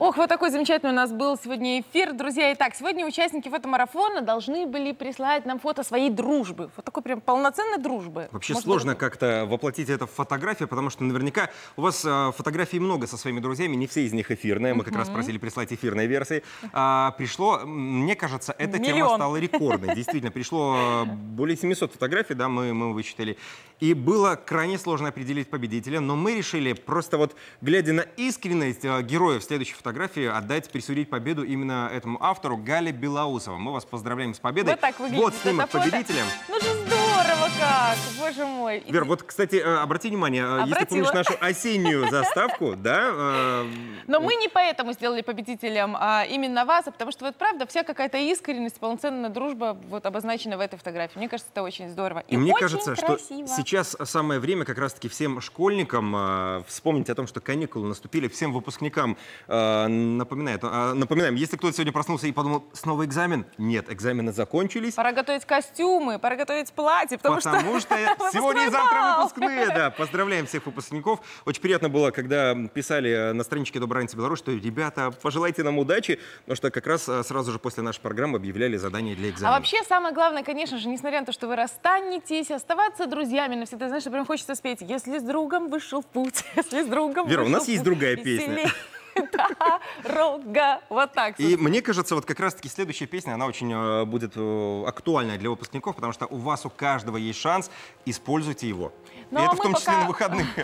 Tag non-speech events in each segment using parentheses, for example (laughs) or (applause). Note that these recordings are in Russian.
Ох, вот такой замечательный у нас был сегодня эфир. Друзья, итак, сегодня участники фотомарафона должны были прислать нам фото своей дружбы. Вот такой прям полноценной дружбы. Вообще Может, сложно это- как-то воплотить это в фотографию, потому что наверняка у вас э, фотографий много со своими друзьями, не все из них эфирные. Мы как раз просили прислать эфирные версии. А, пришло, мне кажется, эта тема Миллион. стала рекордной. Действительно, пришло э, более 700 фотографий, да, мы, мы вычитали. И было крайне сложно определить победителя, но мы решили просто вот, глядя на искренность э, героев следующей фотографии, отдать, присудить победу именно этому автору Гале Белоусова. Мы вас поздравляем с победой. Вот так выглядит Вот снимок победителя. Ну же здорово как, боже мой. И- Вер, вот, кстати, э, обрати внимание, э, если Обратила. помнишь нашу осеннюю (laughs) заставку, да? э, Но мы не поэтому сделали победителем а, именно вас, а потому что вот правда вся какая-то искренность, полноценная дружба вот обозначена в этой фотографии. Мне кажется, это очень здорово. И мне очень кажется, что красиво. сейчас самое время как раз-таки всем школьникам вспомнить о том, что каникулы наступили, всем выпускникам напоминает, напоминаем, если кто-то сегодня проснулся и подумал, снова экзамен? Нет, экзамены закончились. Пора готовить костюмы, пора готовить платье, потому, Потому что, (laughs) сегодня и завтра выпускные, да. (laughs) Поздравляем всех выпускников. Очень приятно было, когда писали э, на страничке Добранцы Беларусь, что, ребята, пожелайте нам удачи, потому что как раз э, сразу же после нашей программы объявляли задание для А экзамена. вообще самое главное, конечно же, несмотря на то, что вы расстанетесь, оставаться друзьями навсегда. Знаешь, что прям хочется спеть. Если с другом вышел в путь, (laughs) если с другом Вера, у нас есть другая песня. (laughs) Дорога. Вот так. И мне кажется, вот как раз-таки следующая песня, она очень э, будет э, актуальна для выпускников, потому что у вас у каждого есть шанс, используйте его. Ну, и а это в том числе на выходных. (laughs)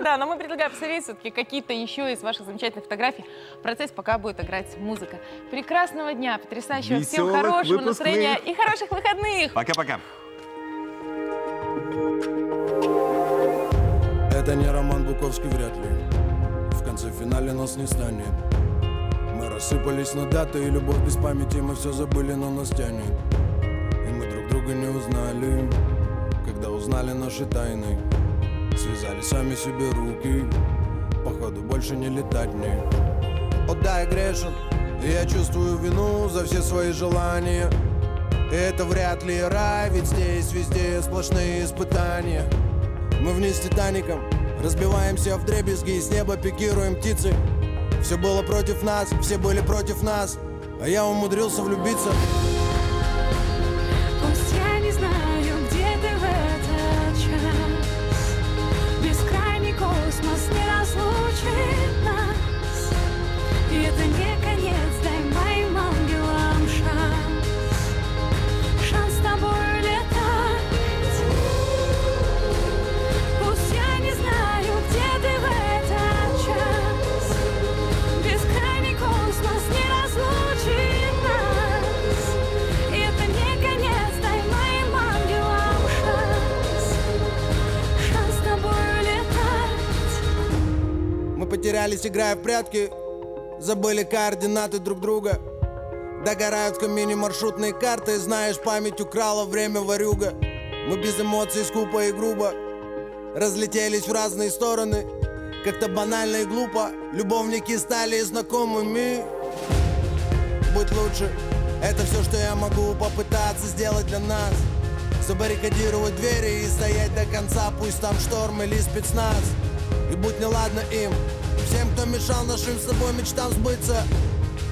Да, но мы предлагаем посмотреть все-таки какие-то еще из ваших замечательных фотографий. В процессе пока будет играть музыка. Прекрасного дня, потрясающего, всем Веселых хорошего выпускных. настроения и хороших выходных. Пока-пока. Это не Роман Буковский вряд ли В конце финале нас не станет. Мы рассыпались на даты и любовь без памяти Мы все забыли, но нас тянет. И мы друг друга не узнали. Когда узнали наши тайны Связали сами себе руки. Походу больше не летать мне. О да, я грешен. Я чувствую вину за все свои желания. Это вряд ли рай Ведь здесь везде сплошные испытания мы вниз с Титаником Разбиваемся в дребезги и с неба пикируем птицы. Все было против нас, все были против нас А я умудрился влюбиться. Это не потерялись, играя в прятки Забыли координаты друг друга Догорают в камине маршрутные карты Знаешь, память украла время ворюга. Мы без эмоций, скупо и грубо Разлетелись в разные стороны. Как-то банально и глупо Любовники стали знакомыми. Будь лучше Это все, что я могу попытаться сделать для нас. Забаррикадировать двери и стоять до конца Пусть там шторм или спецназ И будь неладно им Всем, кто мешал нашим с тобой мечтам сбыться